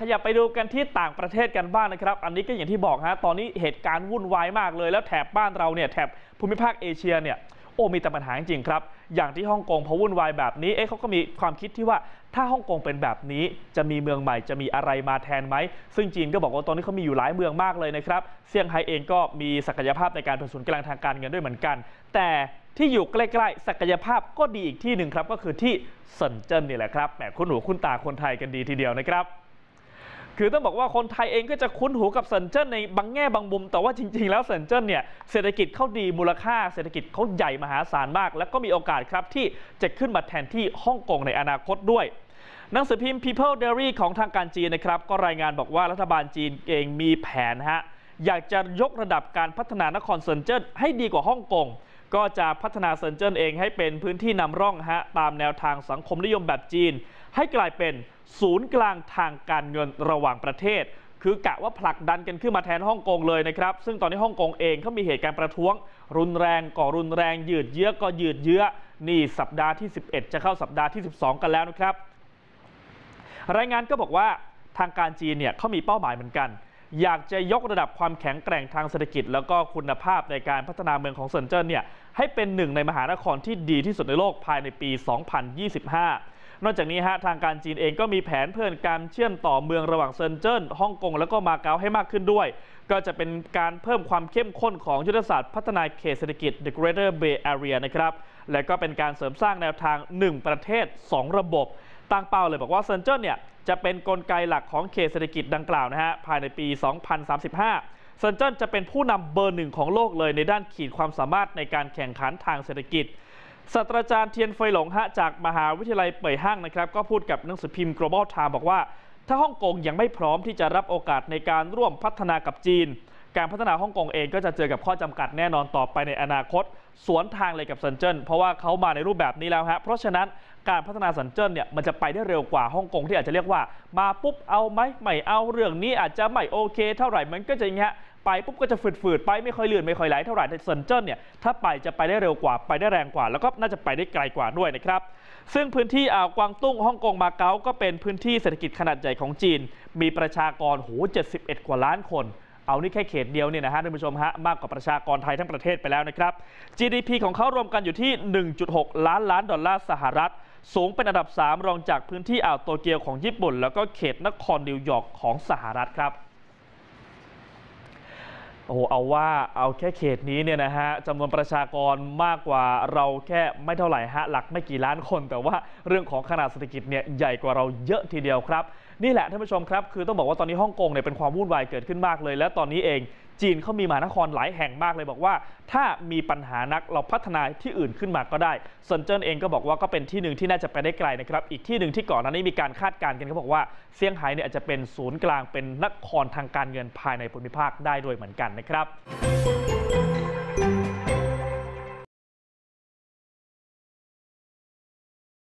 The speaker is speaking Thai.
ขยับไปดูกันที่ต่างประเทศกันบ้างนะครับ อันนี้ก็อย่างที่บอกฮะตอนนี้เหตุการณ์วุ่นวายมากเลย แล้วแถบบ้านเราเนี่ยแถบภูมิภาคเอเชียเนี่ยโอ้มีแต่ปัญหาจริงครับ อย่างที่ฮ่องกงพอวุ่นวายแบบนี้ เอ๊ะเขาก็มีความคิดที่ว่าถ้าฮ่องกงเป็นแบบนี้จะมีเมืองใหม่จะมีอะไรมาแทนไหม ซึ่งจีนก็บอกว่าตอนนี้เขามีอยู่หลายเมืองมากเลยนะครับเซี่ยงไฮ้เองก็มีศักยภาพในการเป็นศูนย์กลางทางการเงินด้วยเหมือนกัน แต่ที่อยู่ใกล้ๆ ศักยภาพก็ดีอีกที่หนึ่งครับก็คือที่เซินเจิ้นนี่แหละครับแหมคุ้นหูคุ้นตาคนไทยกันดีทีเดียวนะครับ คือต้องบอกว่าคนไทยเองก็จะคุ้นหูกับเซินเจิ้นในบางแง่บางมุม แต่ว่าจริง ๆ แล้วเซินเจิ้นเนี่ยเศรษฐกิจเขาดีมูลค่าเศรษฐกิจเขาใหญ่มหาศาลมาก และก็มีโอกาสครับที่จะขึ้นมาแทนที่ฮ่องกงในอนาคตด้วยหนังสือพิมพ์ People's Daily ของทางการจีนนะครับก็รายงานบอกว่ารัฐบาลจีนเองมีแผนฮะอยากจะยกระดับการพัฒนานครเซินเจิ้นให้ดีกว่าฮ่องกงก็จะพัฒนาเซินเจิ้นเองให้เป็นพื้นที่นำร่องฮะตามแนวทางสังคมนิยมแบบจีน ให้กลายเป็น ศูนย์กลางทางการเงินระหว่างประเทศ คือกะว่าผลักดันกันขึ้นมาแทนฮ่องกงเลยนะครับ ซึ่งตอนนี้ฮ่องกงเองเขามีเหตุการณ์ประท้วง รุนแรงก่อรุนแรงยืดเยื้อก็ยืดเยื้อนี่สัปดาห์ที่ 11 จะเข้าสัปดาห์ที่ 12 กันแล้วนะครับ รายงานก็บอกว่าทางการจีนเนี่ยเขามีเป้าหมายเหมือนกัน อยากจะยกระดับความแข็งแกร่งทางเศรษฐกิจ แล้วก็คุณภาพในการพัฒนาเมืองของเซินเจิ้นเนี่ยให้เป็นหนึ่งในมหานครที่ดีที่สุดในโลกภายในปี 2025 นอกจากนี้ฮะทางการจีนเองก็มีแผนเพื่อการเชื่อมต่อเมืองระหว่างเซินเจิ้นฮ่องกงแล้วก็มาเก๊าให้มากขึ้นด้วย ก็จะเป็นการเพิ่มความเข้มข้นของยุทธศาสตร์พัฒนาเขตเศรษฐกิจ The Greater Bay Area นะครับและก็เป็นการเสริมสร้างแนวทาง 1 ประเทศ 2 ระบบตั้งเป้าเลยบอกว่าเซินเจิ้นเนี่ยจะเป็นกลไกหลักของเขตเศรษฐกิจดังกล่าวนะฮะภายในปี 2035 เซินเจิ้นจะเป็นผู้นำเบอร์หนึ่งของโลกเลยในด้านขีดความสามารถในการแข่งขันทางเศรษฐกิจ ศาสตราจารย์เทียนเฟยหลงฮะจากมหาวิทยาลัยเป่ยหังนะครับ ก็พูดกับหนังสือพิมพ์ Global Times บอกว่า ถ้าฮ่องกงยังไม่พร้อมที่จะรับโอกาสในการร่วมพัฒนากับจีน การพัฒนาฮ่องกงเองก็จะเจอกับข้อจำกัดแน่นอนต่อไปในอนาคต สวนทางเลยกับเซินเจิ้นเพราะว่าเขามาในรูปแบบนี้แล้วฮะเพราะฉะนั้นการพัฒนาเซินเจิ้นเนี่ยมันจะไปได้เร็วกว่าฮ่องกงที่อาจจะเรียกว่า มาปุ๊บเอาไหมไม่เอาเรื่องนี้อาจจะไม่โอเค เท่าไหร่มันก็จะอย่างเงี้ย ไปปุ๊บก็จะฝืดๆไปไม่ค่อยเลื่อนไม่ค่อยไหลเท่าไหร่แต่เซนเจิ้นเนี่ยถ้าไปจะไปได้เร็วกว่าไปได้แรงกว่า แล้วก็น่าจะไปได้ไกลกว่าด้วยนะครับซึ่งพื้นที่อ่าวกวางตุ้งฮ่องกงมาเก๊าก็เป็นพื้นที่เศรษฐกิจขนาดใหญ่ของจีน มีประชากรโห71 กว่าล้านคนเอานี่แค่เขตเดียวเนี่ยนะฮะท่านผู้ชมฮะมากกว่าประชากรไทยทั้งประเทศไปแล้วนะครับ GDP ของเขารวมกันอยู่ที่ 1.6 ล้านล้านดอลลาร์สหรัฐ สูงเป็นอันดับ 3 รองจากพื้นที่อ่าวโตเกียวของญี่ปุ่น แล้วก็เขตนครนิวยอร์กของสหรัฐครับ โอ้โหเอาว่าเอาแค่เขตนี้เนี่ยนะฮะจำนวนประชากรมากกว่าเราแค่ไม่เท่าไหร่ฮะหลักไม่กี่ล้านคน แต่ว่าเรื่องของขนาดเศรษฐกิจเนี่ยใหญ่กว่าเราเยอะทีเดียวครับ นี่แหละท่านผู้ชมครับ คือต้องบอกว่าตอนนี้ฮ่องกงเนี่ยเป็นความวุ่นวายเกิดขึ้นมากเลย และตอนนี้เอง จีนเขามีมหานครหลายแห่งมากเลยบอกว่า ถ้ามีปัญหานักเราพัฒนาที่อื่นขึ้นมาก็ได้สันเจิ้นเองก็บอกว่าก็เป็นที่หนึ่งที่น่าจะไปได้ไกลนะครับอีกที่หนึ่งที่ก่อนหน้านี้มีการคาดการณ์กันเขาบอกว่าเซี่ยงไฮ้เนี่ยอาจจะเป็นศูนย์กลางเป็นนครทางการเงินภายในภูมิภาคได้ด้วยเหมือนกันนะครับ